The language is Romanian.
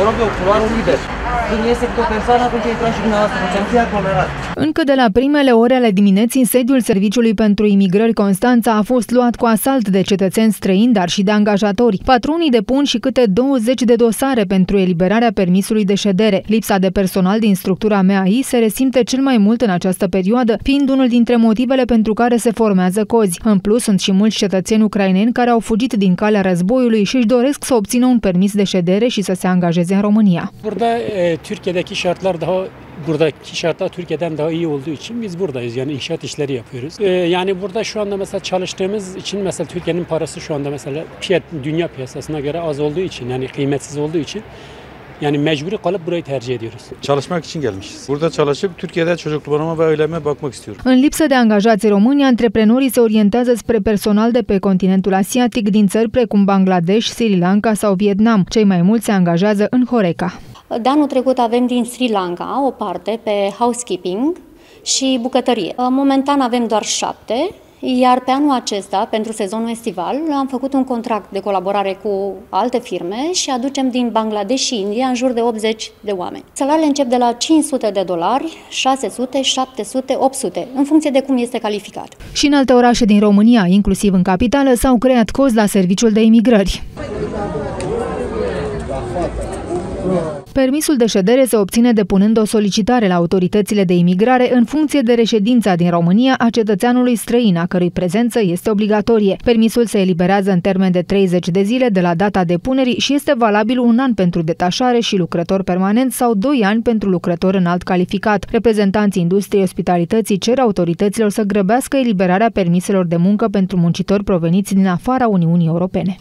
Vă rog eu, culoarul liber. Când iese câte o persoană, atunci intrați și dumneavoastră. Facem fie aglomerat. Încă de la primele ore ale dimineții, sediul Serviciului pentru Imigrări Constanța a fost luat cu asalt de cetățeni străini, dar și de angajatori. Patronii depun și câte 20 de dosare pentru eliberarea permisului de ședere. Lipsa de personal din structura MAI se resimte cel mai mult în această perioadă, fiind unul dintre motivele pentru care se formează cozi. În plus, sunt și mulți cetățeni ucraineni care au fugit din calea războiului și își doresc să obțină un permis de ședere și să se angajeze în România. Burada e, Türkiye'deki şartlar daha buradaki şartlar Türkiye'den daha iyi olduğu için biz buradayız. Yani inşaat işleri yapıyoruz. E, yani burada şu anda mesela çalıştığımız için mesela Türkiye'nin parası şu anda mesela piyat, dünya piyasasına göre az olduğu için yani kıymetsiz olduğu için yani mecburi kalıp burayı tercih ediyoruz. Çalışmak için gelmişiz. Burada çalışıp Türkiye'de çocuklarıma ve aileme bakmak istiyorum. În lipsă de angajați români, antreprenorii se orientează spre personal de pe continentul asiatic din țări precum Bangladesh, Sri Lanka sau Vietnam. Cei mai mulți se angajează în Horeca. De anul trecut avem din Sri Lanka o parte pe housekeeping și bucătărie. Momentan avem doar șapte, iar pe anul acesta, pentru sezonul estival, am făcut un contract de colaborare cu alte firme și aducem din Bangladesh și India în jur de 80 de oameni. Salariile încep de la 500 de dolari, 600, 700, 800, în funcție de cum este calificat. Și în alte orașe din România, inclusiv în capitală, s-au creat cozi la serviciul de imigrări. Permisul de ședere se obține depunând o solicitare la autoritățile de imigrare în funcție de reședința din România a cetățeanului străin, a cărui prezență este obligatorie. Permisul se eliberează în termen de 30 de zile de la data depunerii și este valabil un an pentru detașare și lucrător permanent sau doi ani pentru lucrător înalt calificat. Reprezentanții industriei ospitalității cer autorităților să grăbească eliberarea permiselor de muncă pentru muncitori proveniți din afara Uniunii Europene.